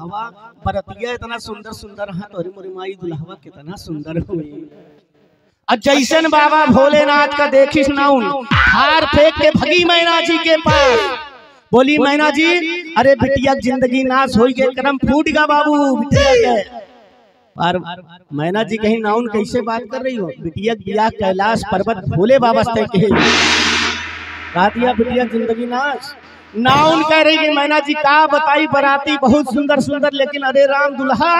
दुल्हवा बरतिया इतना सुंदर सुंदर है तोरी मोरी माई दुल्हवा कितना सुंदर हुई। जैसन बाबा भोलेनाथ का देखिस नाउन हार फेंक के भगी मैना जी के पास। बोली, मैना जी, अरे बिटिया, ज़िंदगी नाश हो गए करम फूट गा बाबू और मैना जी कहीं नाउन कैसे बात कर रही हो? बिटिया के बियाह कैलाश, पर्वत, भोले बाबा से कहा। बिटिया, ज़िंदगी नाश। नाउन कह रही है मैना जी का बताई बराती बहुत सुंदर सुंदर, लेकिन अरे राम दुल्हा।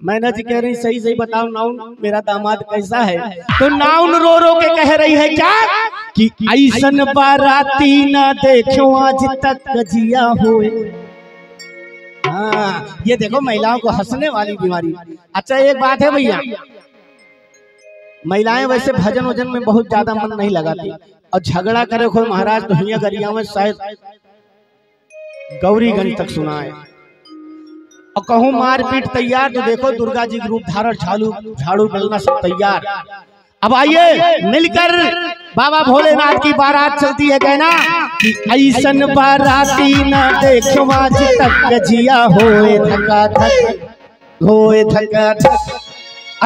मैना जी कह रही, सही सही बताओ नाउन मेरा दामाद कैसा है? तो नाउन रो रो के कह रही है क्या? कि ऐसन बाराती न देखो आज तक जिया हुए। हाँ ये देखो महिलाओं को हंसने वाली बीमारी। अच्छा एक बात है भैया। महिलाएँ वैसे भजन वज़न में बहुत ज़्यादा मन नहीं लगाती। और झगड़ा करे कोई महाराज तो हिया गरिया में शायद गौरीगंज तक सुनाए। और कहूँ मारपीट तैयार तो देखो दुर्गा जी रूप धारण, झाड़ू झाड़ू बेलना सब तैयार। अब आइए मिलकर बाबा भोलेनाथ की बारात चलती है, कहना कि ऐसन बाराती न देखो आज तक जिया होए धका धक, होए धका धक।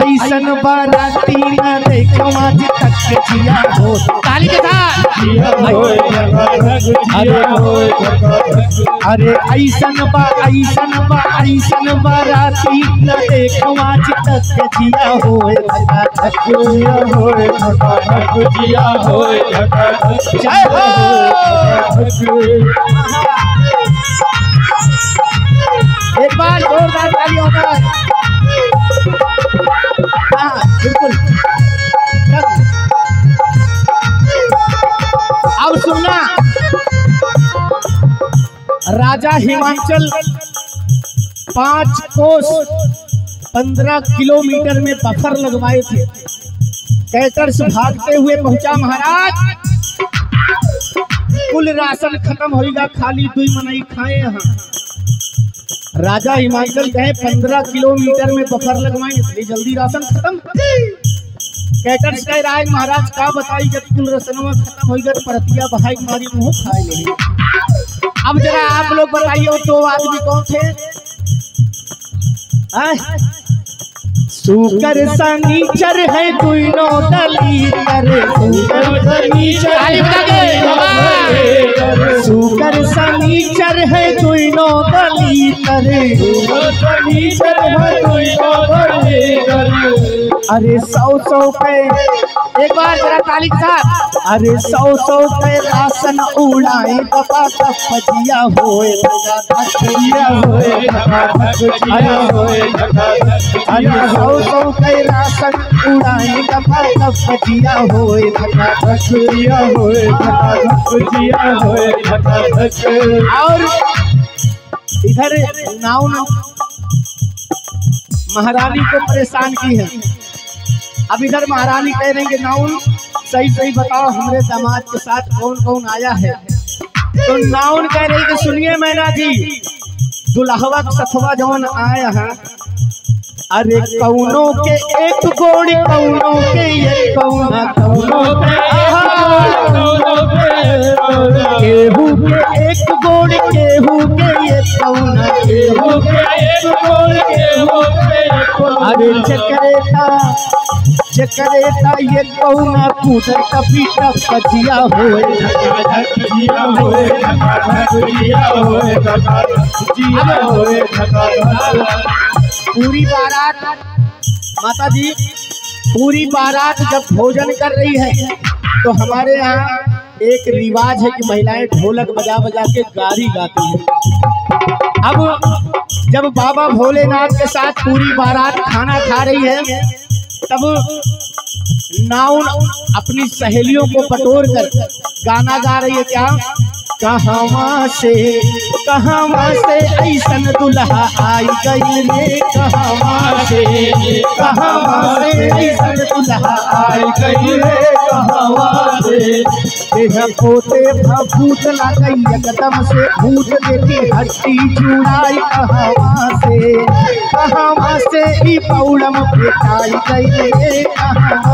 ऐसन बाराती न देखो आज तक जिया हो। ताली के साथ। अरे ऐसन बा ऐसन बा ऐसन बाराती न देखो आज तक जिया होए धका धक जय हो। एक बार जोरदार ताली होगा राजा हिमाचल। पाँच कोस पंद्रह किलोमीटर में बफर लगवाए थे। कैटर से भागते हुए पहुँचा महाराज। कुल राशन खत्म होगा खाली दुई मनई खाए यहाँ। राजा हिमाचल कहे, पंद्रह किलोमीटर में बफर लगवाए इसलिए जल्दी राशन खत्म। कैटर कह रहा है, महाराज का बताई जब कुल रसनवा खत्म हो गया परतिया बहाई मारी मुँह खाए ले अब जरा आप लोग बताइए वो दो आदमी कौन थे? सुकर सनीचर है दुनो दलीतर सुकर सनीचर ताली बजा के, सुकर सनीचर है दुनो दलीतर अरे सौ सौ पे। एक बार जरा ताली के साथ अरे सौ सौ पे राशन उड़ाए बाबा का फजिया होए धकिया होए अरे अरे सौ सौ पे राशन उड़ाए बाबा का फजिया होए लगा धकिया होए और इधर नाव ने महारानी को परेशान की है। अब इधर महारानी कह रही कि नाउन, सही सही बताओ हमारे समाज के साथ कौन कौन आया है? तो नाउन कह रही कि सुनिए मैना जी, दुल्हवा सथवा जौन आया है, अरे कौनों के एक गोड़ी, कौनों के एक कौना कौनों के अरे चकरेता चकरेता ये कपी टप कजिया होए। पूरी बारात माता जी पूरी बारात जब भोजन कर रही है तो हमारे यहाँ एक रिवाज है कि महिलाएँ ढोलक बजा बजा के गारी गाती हैं। अब जब बाबा भोलेनाथ के साथ पूरी बारात खाना खा रही है, तब नाउन अपनी सहेलियों को बटोर कर गाना गा रही है, क्या? कहवा से कहवा से ऐसन दुल्हा आई गई रे? कहवा से कहवा से ऐसन दुल्हा आई गई पोते भूत लागई से भूत देते हट्टी जुड़ाई कहवा से कहवा से ई पौड़म फेटाई गई कहवा